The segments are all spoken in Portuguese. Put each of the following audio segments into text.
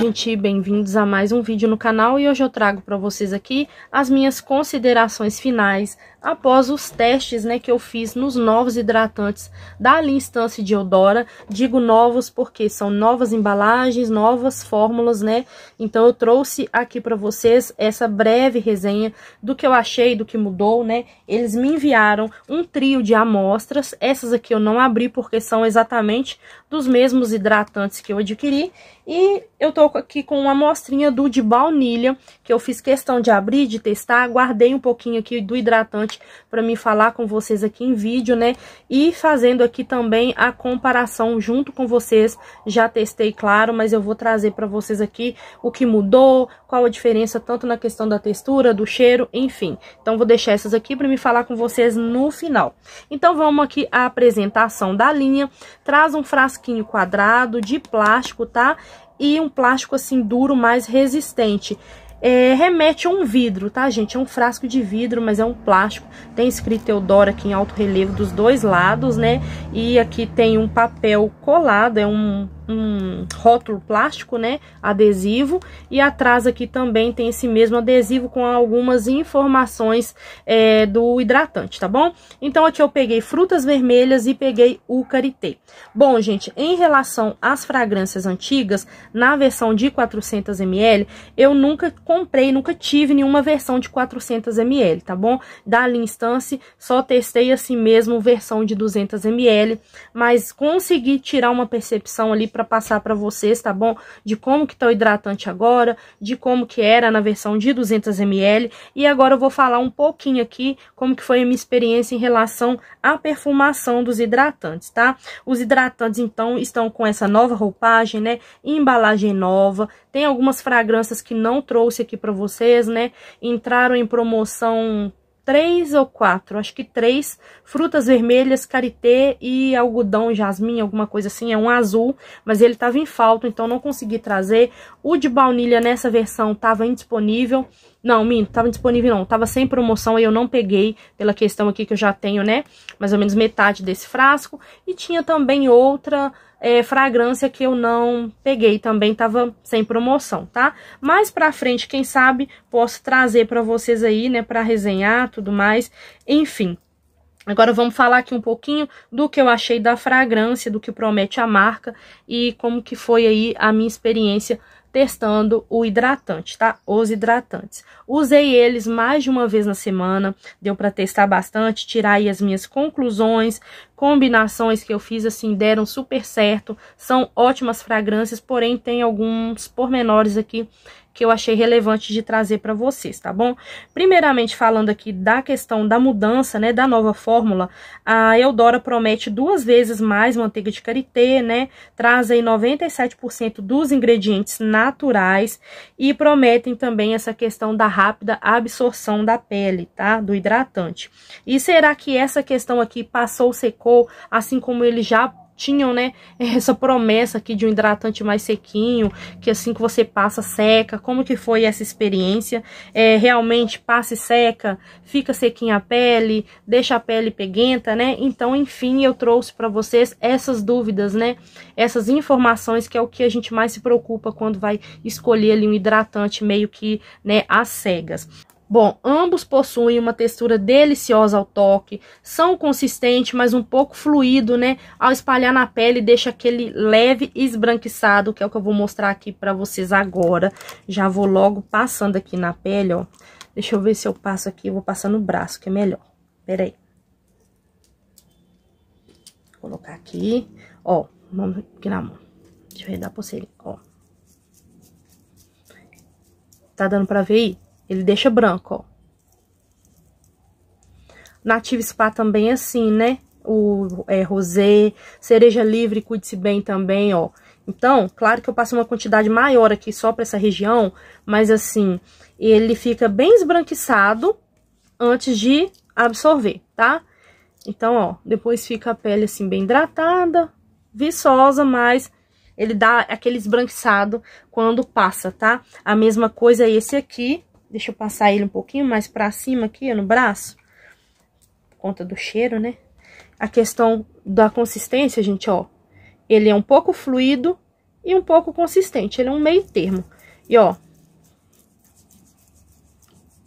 gente, bem-vindos a mais um vídeo no canal e hoje eu trago para vocês aqui as minhas considerações finais após os testes, né, que eu fiz nos novos hidratantes da linha Instância de Eudora. Digo novos porque são novas embalagens, novas fórmulas, né? Então eu trouxe aqui para vocês essa breve resenha do que eu achei, do que mudou, né? Eles me enviaram um trio de amostras, essas aqui eu não abri porque são exatamente dos mesmos hidratantes que eu adquiri. E eu tô aqui com uma amostrinha do de baunilha, que eu fiz questão de abrir, de testar, guardei um pouquinho aqui do hidratante para me falar com vocês aqui em vídeo, né? E fazendo aqui também a comparação junto com vocês. Já testei, claro, mas eu vou trazer para vocês aqui o que mudou, qual a diferença tanto na questão da textura, do cheiro, enfim. Então, vou deixar essas aqui para me falar com vocês no final. Então, vamos aqui à apresentação da linha. Traz um frasquinho quadrado de plástico, tá? E um plástico assim duro, mais resistente é, remete a um vidro, tá, gente? É um frasco de vidro, mas é um plástico. Tem escrito Eudora aqui em alto relevo dos dois lados, né? E aqui tem um papel colado, é um um rótulo plástico, né, adesivo, e atrás aqui também tem esse mesmo adesivo com algumas informações é, do hidratante, tá bom? Então aqui eu peguei frutas vermelhas e peguei o karité. Bom, gente, em relação às fragrâncias antigas, na versão de 400 ml, eu nunca comprei, nunca tive nenhuma versão de 400 ml, tá bom? Da Instance, só testei assim mesmo versão de 200 ml, mas consegui tirar uma percepção ali para para passar para vocês, tá bom? De como que tá o hidratante agora, de como que era na versão de 200 ml. E agora eu vou falar um pouquinho aqui como que foi a minha experiência em relação à perfumação dos hidratantes, tá? Os hidratantes, então, estão com essa nova roupagem, né? Embalagem nova. Tem algumas fragrâncias que não trouxe aqui para vocês, né? Entraram em promoção três ou quatro, acho que três frutas vermelhas, karité e algodão, jasmim, alguma coisa assim, é um azul, mas ele tava em falta, então não consegui trazer. O de baunilha nessa versão tava indisponível, não, minto, tava disponível não, tava sem promoção e eu não peguei, pela questão aqui que eu já tenho, né, mais ou menos metade desse frasco, e tinha também outra é, fragrância que eu não peguei, também tava sem promoção, tá? Mais pra frente, quem sabe, posso trazer pra vocês aí, né, pra resenhar, tudo mais, enfim. Agora vamos falar aqui um pouquinho do que eu achei da fragrância, do que promete a marca e como que foi aí a minha experiência testando o hidratante, tá? Os hidratantes. Usei eles mais de uma vez na semana, deu para testar bastante, tirar aí as minhas conclusões, combinações que eu fiz assim deram super certo, são ótimas fragrâncias, porém tem alguns pormenores aqui que eu achei relevante de trazer para vocês, tá bom? Primeiramente, falando aqui da questão da mudança, né, da nova fórmula, a Eudora promete duas vezes mais manteiga de karité, né, traz aí 97% dos ingredientes naturais e prometem também essa questão da rápida absorção da pele, tá, do hidratante. E será que essa questão aqui passou, assim como ele já tinham, né, essa promessa aqui de um hidratante mais sequinho, que assim que você passa seca, como que foi essa experiência? É, realmente passa e seca, fica sequinha a pele, deixa a pele peguenta, né? Então, enfim, eu trouxe para vocês essas dúvidas, né, essas informações que é o que a gente mais se preocupa quando vai escolher ali um hidratante meio que, né, às cegas. Bom, ambos possuem uma textura deliciosa ao toque, são consistentes, mas um pouco fluido, né? Ao espalhar na pele, deixa aquele leve esbranquiçado, que é o que eu vou mostrar aqui pra vocês agora. Já vou logo passando aqui na pele, ó. Deixa eu ver se eu passo aqui, eu vou passar no braço, que é melhor. Pera aí. Vou colocar aqui, ó, vamos aqui na mão. Deixa eu dar pra você, ó. Tá dando pra ver aí? Ele deixa branco, ó. Native Spa também é assim, né? O é, rosé, cereja livre, cuide-se bem também, ó. Então, claro que eu passo uma quantidade maior aqui só para essa região, mas assim, ele fica bem esbranquiçado antes de absorver, tá? Então, ó, depois fica a pele assim bem hidratada, viçosa, mas ele dá aquele esbranquiçado quando passa, tá? A mesma coisa é esse aqui, Deixa eu passar ele um pouquinho mais pra cima aqui, no braço. Por conta do cheiro, né? A questão da consistência, gente, ó. Ele é um pouco fluido e um pouco consistente. Ele é um meio termo. E, ó,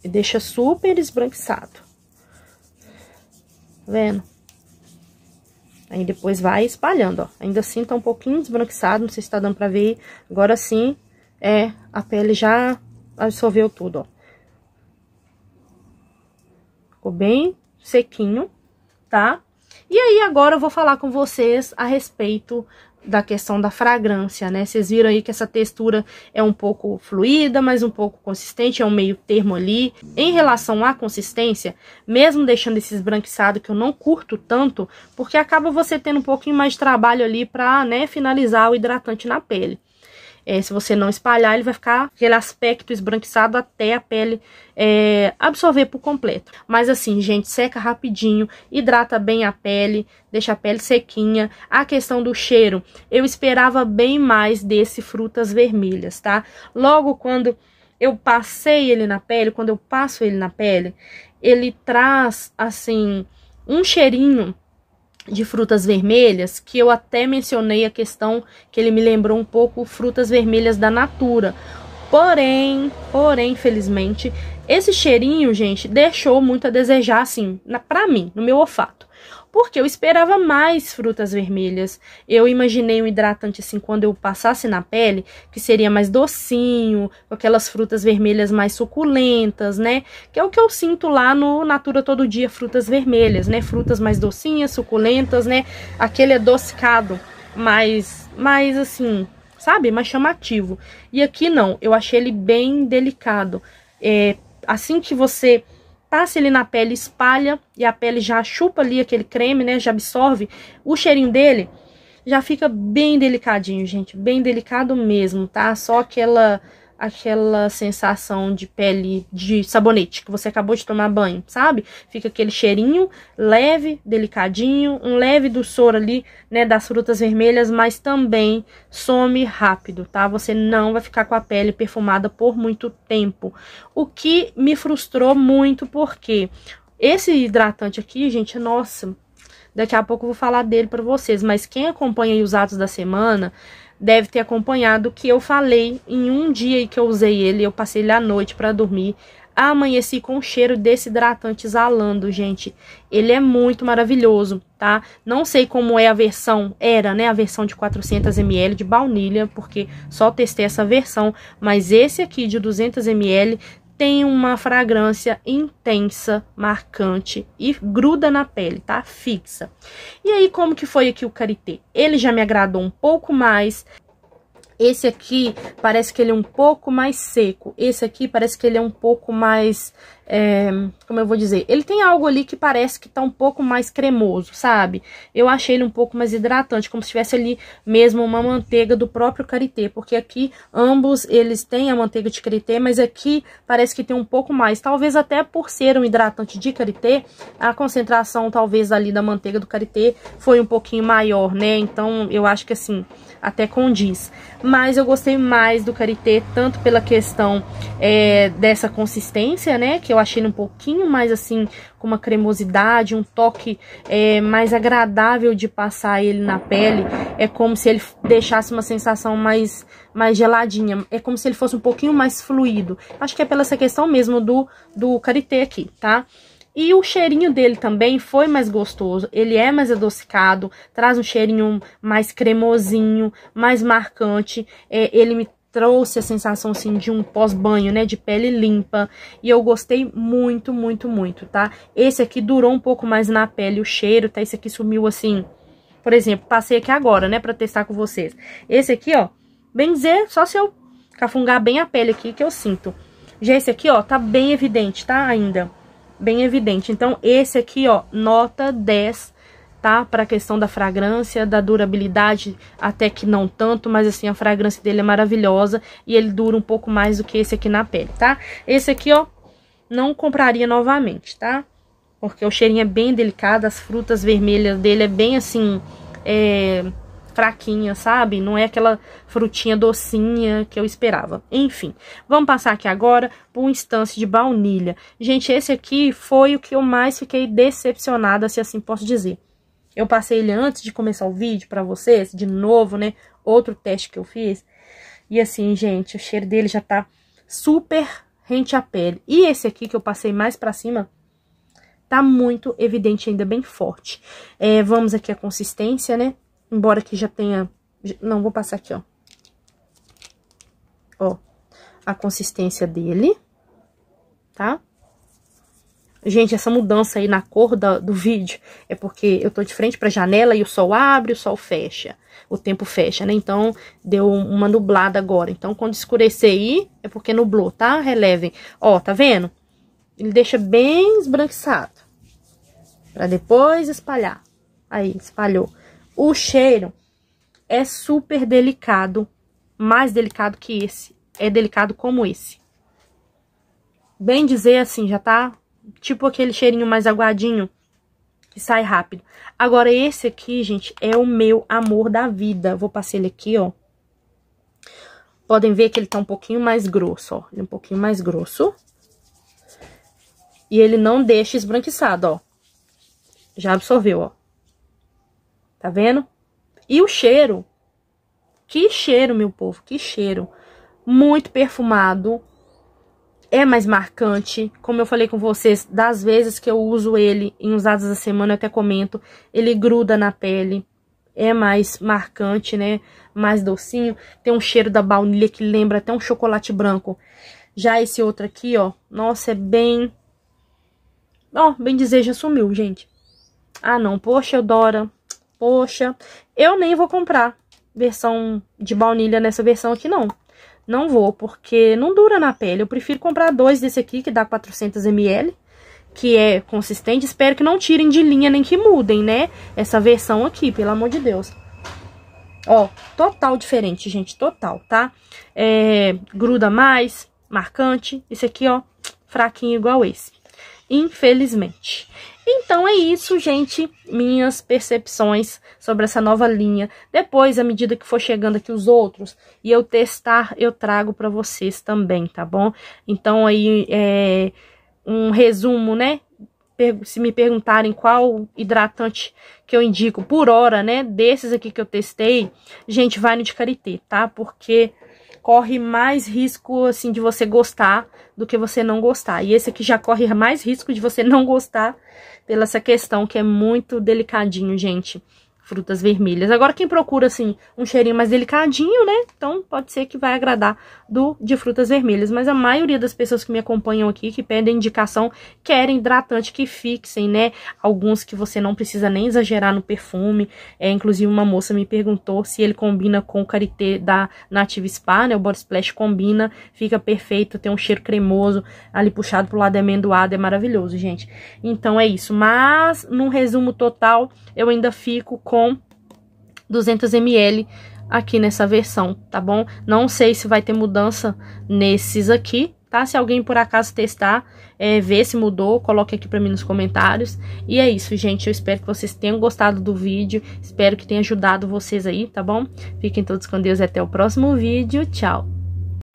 deixa super esbranquiçado. Tá vendo? Aí depois vai espalhando, ó. Ainda assim tá um pouquinho esbranquiçado, não sei se tá dando pra ver. Agora sim, é, a pele já absorveu tudo, ó. Ficou bem sequinho, tá? E aí, agora eu vou falar com vocês a respeito da questão da fragrância, né? Vocês viram aí que essa textura é um pouco fluida, mas um pouco consistente, é um meio termo ali. Em relação à consistência, mesmo deixando esse esbranquiçado, que eu não curto tanto, porque acaba você tendo um pouquinho mais de trabalho ali pra, né, finalizar o hidratante na pele. É, se você não espalhar, ele vai ficar aquele aspecto esbranquiçado até a pele é, absorver por completo. Mas assim, gente, seca rapidinho, hidrata bem a pele, deixa a pele sequinha. A questão do cheiro, eu esperava bem mais desse frutas vermelhas, tá? Logo quando eu passei ele na pele, quando eu passo ele na pele, ele traz, assim, um cheirinho de frutas vermelhas, que eu até mencionei a questão que ele me lembrou um pouco frutas vermelhas da Natura. Porém, porém, infelizmente, esse cheirinho, gente, deixou muito a desejar, assim, na, pra mim, no meu olfato porque eu esperava mais frutas vermelhas. Eu imaginei um hidratante assim quando eu passasse na pele, que seria mais docinho, com aquelas frutas vermelhas mais suculentas, né? Que é o que eu sinto lá no Natura Todo Dia, frutas vermelhas, né? Frutas mais docinhas, suculentas, né? Aquele adocicado mais, mais assim, sabe? Mais chamativo. E aqui não, eu achei ele bem delicado. É, assim que você passa ele na pele, espalha e a pele já chupa ali aquele creme, né? Já absorve o cheirinho dele, já fica bem delicadinho, gente, bem delicado mesmo, tá? Só aquela aquela sensação de pele de sabonete que você acabou de tomar banho, sabe? Fica aquele cheirinho leve, delicadinho, um leve doçor ali, né, das frutas vermelhas, mas também some rápido, tá? Você não vai ficar com a pele perfumada por muito tempo. O que me frustrou muito porque esse hidratante aqui, gente, nossa, daqui a pouco eu vou falar dele para vocês, mas quem acompanha os atos da semana deve ter acompanhado que eu falei em um dia que eu usei ele, eu passei ele à noite para dormir, amanheci com o cheiro desse hidratante exalando, gente. Ele é muito maravilhoso, tá? Não sei como é a versão, era, né, a versão de 400ml de baunilha, porque só testei essa versão, mas esse aqui de 200ml tem uma fragrância intensa, marcante e gruda na pele, tá? Fixa. E aí, como que foi aqui o Karité? Ele já me agradou um pouco mais. Esse aqui parece que ele é um pouco mais seco. Esse aqui parece que ele é um pouco mais é, como eu vou dizer, ele tem algo ali que parece que tá um pouco mais cremoso, sabe? Eu achei ele um pouco mais hidratante, como se tivesse ali mesmo uma manteiga do próprio karité, porque aqui ambos eles têm a manteiga de karité, mas aqui parece que tem um pouco mais, talvez até por ser um hidratante de karité, a concentração talvez ali da manteiga do karité foi um pouquinho maior, né? Então eu acho que assim, até condiz. Mas eu gostei mais do karité, tanto pela questão é, dessa consistência, né? Que eu achei um pouquinho mais assim, com uma cremosidade, um toque é, mais agradável de passar ele na pele. É como se ele deixasse uma sensação mais, mais geladinha. É como se ele fosse um pouquinho mais fluido. Acho que é pela essa questão mesmo do, do karité aqui, tá? E o cheirinho dele também foi mais gostoso. Ele é mais adocicado, traz um cheirinho mais cremosinho, mais marcante. É, ele me trouxe a sensação assim de um pós-banho, né, de pele limpa, e eu gostei muito, muito, muito, tá? Esse aqui durou um pouco mais na pele o cheiro, tá? Esse aqui sumiu assim, por exemplo, passei aqui agora, né, pra testar com vocês. Esse aqui, ó, bem dizer, só se eu cafungar bem a pele aqui que eu sinto. Já esse aqui, ó, tá bem evidente, tá? Ainda, bem evidente. Então, esse aqui, ó, nota 10 tá? Para a questão da fragrância, da durabilidade, até que não tanto, mas assim, a fragrância dele é maravilhosa e ele dura um pouco mais do que esse aqui na pele, tá? Esse aqui, ó, não compraria novamente, tá? Porque o cheirinho é bem delicado, as frutas vermelhas dele é bem assim, é, fraquinha, sabe? Não é aquela frutinha docinha que eu esperava. Enfim, vamos passar aqui agora por um instância de baunilha. Gente, esse aqui foi o que eu mais fiquei decepcionada, se assim posso dizer. Eu passei ele antes de começar o vídeo pra vocês, de novo, né? Outro teste que eu fiz. E assim, gente, o cheiro dele já tá super rente à pele. E esse aqui que eu passei mais pra cima, tá muito evidente, ainda bem forte. É, vamos aqui a consistência, né? Embora que já tenha... Não, vou passar aqui, ó. Ó, a consistência dele, tá? Gente, essa mudança aí na cor da, do vídeo é porque eu tô de frente pra janela e o sol abre, o sol fecha. O tempo fecha, né? Então, deu uma nublada agora. Então, quando escurecer aí, é porque nublou, tá? Relevem. Ó, tá vendo? Ele deixa bem esbranquiçado. Pra depois espalhar. Aí, espalhou. O cheiro é super delicado. Mais delicado que esse. É delicado como esse. Bem dizer assim, já tá Tipo aquele cheirinho mais aguadinho que sai rápido. Agora, esse aqui, gente, é o meu amor da vida. Vou passar ele aqui, ó. Podem ver que ele tá um pouquinho mais grosso, ó. Ele é um pouquinho mais grosso. E ele não deixa esbranquiçado, ó. Já absorveu, ó. Tá vendo? E o cheiro. Que cheiro, meu povo, que cheiro. Muito perfumado é mais marcante. Como eu falei com vocês, das vezes que eu uso ele em usados da semana, eu até comento, ele gruda na pele. É mais marcante, né? Mais docinho. Tem um cheiro da baunilha que lembra até um chocolate branco. Já esse outro aqui, ó. Nossa, é bem... Ó, bem dizer, já sumiu, gente. Ah, não. Poxa, Eudora. Poxa. Eu nem vou comprar versão de baunilha nessa versão aqui, não. Não vou, porque não dura na pele. Eu prefiro comprar dois desse aqui, que dá 400ml, que é consistente. Espero que não tirem de linha, nem que mudem, né? Essa versão aqui, pelo amor de Deus. Ó, total diferente, gente, total, tá? É, gruda mais, marcante. Esse aqui, ó, fraquinho igual esse. Infelizmente. Então é isso, gente, minhas percepções sobre essa nova linha. Depois, à medida que for chegando aqui os outros e eu testar, eu trago para vocês também, tá bom? Então aí é um resumo, né? Se me perguntarem qual hidratante que eu indico por hora, né? Desses aqui que eu testei, gente, vai no de Karité, tá? Porque corre mais risco, assim, de você gostar do que você não gostar. E esse aqui já corre mais risco de você não gostar pela essa questão que é muito delicadinho, gente frutas vermelhas. Agora, quem procura, assim, um cheirinho mais delicadinho, né? Então, pode ser que vai agradar do de frutas vermelhas. Mas a maioria das pessoas que me acompanham aqui, que pedem indicação, querem hidratante que fixem, né? Alguns que você não precisa nem exagerar no perfume. É, inclusive, uma moça me perguntou se ele combina com o karité da Native Spa, né? O Body Splash combina, fica perfeito, tem um cheiro cremoso, ali puxado pro lado amendoado, é maravilhoso, gente. Então, é isso. Mas, num resumo total, eu ainda fico com com 200 ml aqui nessa versão, tá bom? Não sei se vai ter mudança nesses aqui, tá? Se alguém por acaso testar, é, ver se mudou, coloque aqui pra mim nos comentários. E é isso, gente. Eu espero que vocês tenham gostado do vídeo. Espero que tenha ajudado vocês aí, tá bom? Fiquem todos com Deus e até o próximo vídeo. Tchau!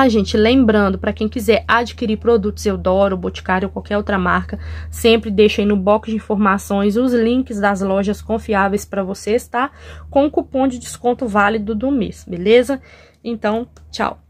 Ah, gente, lembrando, para quem quiser adquirir produtos Eudoro, Boticário ou qualquer outra marca, sempre deixa aí no box de informações os links das lojas confiáveis para vocês, tá? Com o cupom de desconto válido do mês, beleza? Então, tchau!